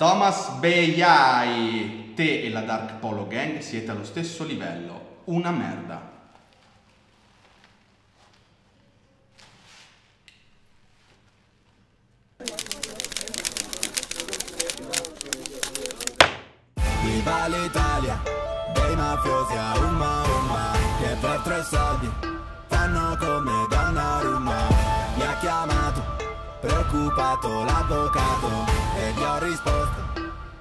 Thomas Beyai, te e la Dark Polo Gang siete allo stesso livello. Una merda. Viva l'Italia, dei mafiosi a umma umma, che per tre soldi preoccupato l'avvocato, e gli ho risposto.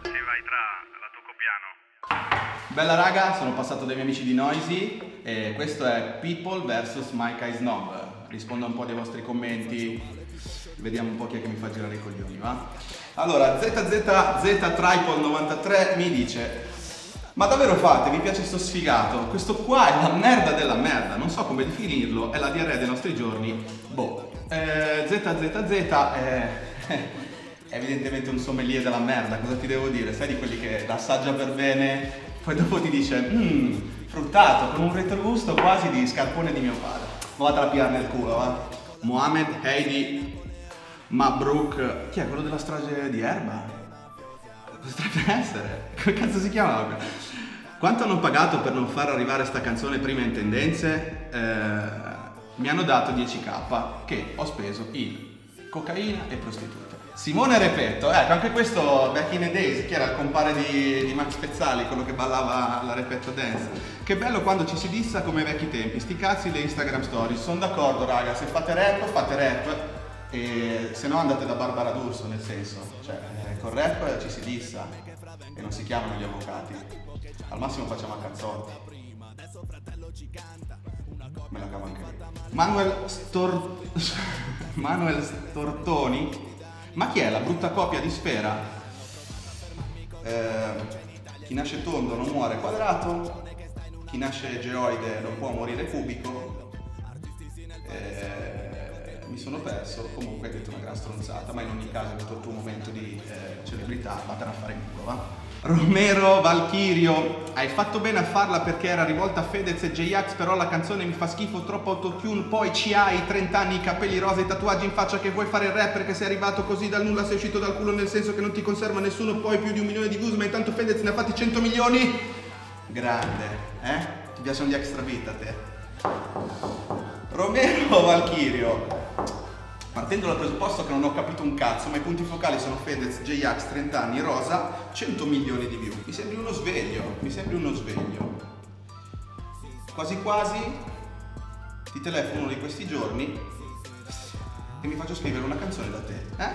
Se vai tra la tocco piano. Bella raga, sono passato dai miei amici di Noisy e questo è People vs Mike Eyes Snob. Rispondo un po' dei vostri commenti, vediamo un po' chi è che mi fa girare i coglioni, va? Allora, ZZZ Tripod 93 mi dice ma davvero fate? Mi piace sto sfigato. Questo qua è la merda della merda. Non so come definirlo. È la diarrea dei nostri giorni. Boh. Eh, ZZZ è... è evidentemente un sommelier della merda. Cosa ti devo dire? Sai di quelli che l'assaggia per bene, poi dopo ti dice mmm, fruttato, con un retrogusto quasi di scarpone di mio padre. Ma vado a piare nel culo, va? Mohamed Heidi Mabruk. Chi è quello della strage di Erba? Potrebbe essere. Come cazzo si chiamava? Quanto hanno pagato per non far arrivare sta canzone prima in tendenze? Eh, mi hanno dato 10k che ho speso in cocaina e prostitute. Simone Repetto, ecco anche questo back in the days, chi era il compare di, di Max Pezzali, quello che ballava la Repetto Dance. Che bello quando ci si dissa come vecchi tempi, sti cazzi le Instagram stories. Sono d'accordo raga, se fate rap, fate rap. E se no andate da Barbara D'Urso, nel senso, cioè eh, col rap ci si dissa e non si chiamano gli avvocati. Al massimo facciamo a cazzotti. Manuel Stor... Manuel Stortoni? Ma chi è la brutta copia di Sfera? Eh, chi nasce tondo non muore quadrato, chi nasce geoide non può morire cubico. Eh, mi sono perso, comunque hai detto una gran stronzata, ma in ogni caso hai avuto il tuo momento di eh, celebrità, vattene a fare in culo, va? Romero Valchirio, hai fatto bene a farla perché era rivolta a Fedez e J-Ax, però la canzone mi fa schifo, troppo autotune, poi ci hai 30 anni, i capelli rosa, i tatuaggi in faccia che vuoi fare il rapper, che sei arrivato così dal nulla, sei uscito dal culo nel senso che non ti conserva nessuno, poi più di un milione di views, ma intanto Fedez ne ha fatti 100 milioni? Grande, eh? Ti piacciono gli extra beat a te? Romero Valchirio, Partendo dal presupposto che non ho capito un cazzo, ma i punti focali sono Fedez, J-Ax, 30 anni, Rosa, 100 milioni di view. Mi sembri uno sveglio, mi sembri uno sveglio. Quasi quasi ti telefono uno di questi giorni e mi faccio scrivere una canzone da te, eh?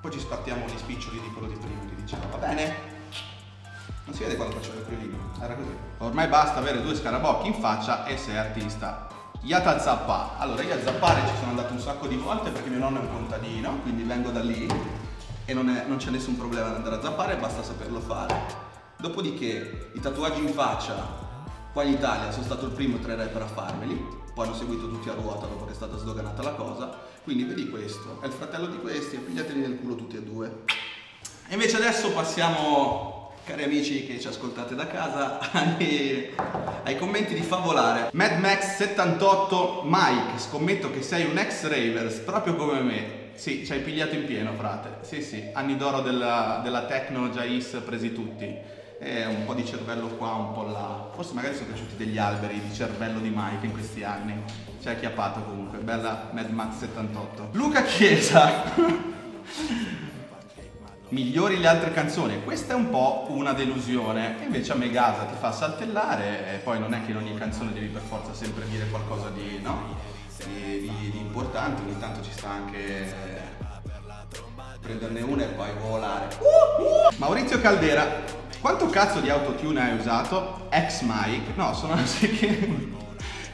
Poi ci spartiamo gli spiccioli di quello di prima, ti dicevo, va bene? Non si vede quando facevo il primo, era così. Ormai basta avere due scarabocchi in faccia e sei artista. Yata Zappa. Allora io a zappare ci sono andato un sacco di volte perché mio nonno è un contadino, quindi vengo da lì e non, non c'è nessun problema ad andare a zappare, basta saperlo fare. Dopodiché i tatuaggi in faccia, qua in Italia sono stato il primo tra i rapper a farmeli, poi hanno seguito tutti a ruota dopo che è stata sdoganata la cosa, quindi vedi questo, è il fratello di questi pigliateli nel culo tutti e due. E invece adesso passiamo cari amici che ci ascoltate da casa, ai, ai commenti di Favolare. Mad Max 78 Mike, scommetto che sei un ex Ravers, proprio come me. Sì, ci hai pigliato in pieno, frate. Sì, sì, anni d'oro della, della Tecno Jais presi tutti. E un po' di cervello qua, un po' là. Forse magari sono cresciuti degli alberi di cervello di Mike in questi anni. Ci ha chiappato comunque, bella Mad Max 78. Luca Chiesa. migliori le altre canzoni. Questa è un po' una delusione. Invece a me Gaza ti fa saltellare e poi non è che in ogni canzone devi per forza sempre dire qualcosa di, no? di, di, di importante, ogni tanto ci sta anche prenderne una e poi volare. Maurizio Caldera, quanto cazzo di autotune hai usato? Ex Mike? No, sono che...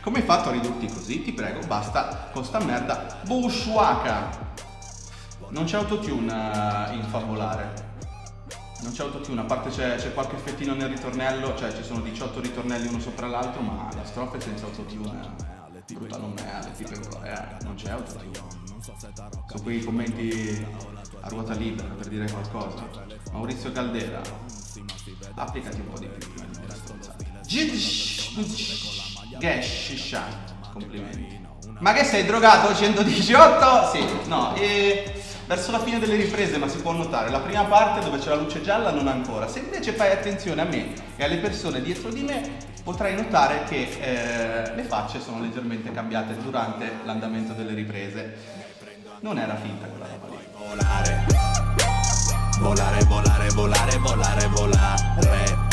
Come hai fatto a ridurti così? Ti prego, basta con sta merda. Bushwaka. Non c'è autotune uh, in favolare. Non c'è autotune, a parte c'è, c'è, qualche effettino nel ritornello, cioè ci sono 18 ritornelli uno sopra l'altro, ma la strofa è senza autotune. Tutta non è, tipo in Corea, non c'è autotune. Sono quei commenti a ruota libera per dire qualcosa. Maurizio Caldera, applicati un po' di più prima di dire stronzate. Gesh, complimenti. Ma che sei drogato 118? Sì, no, e verso la fine delle riprese, ma si può notare, la prima parte dove c'è la luce gialla non ancora. Se invece fai attenzione a me e alle persone dietro di me, potrai notare che eh, le facce sono leggermente cambiate durante l'andamento delle riprese. Non era finta quella roba lì. Volare, volare, volare, volare, volare, volare.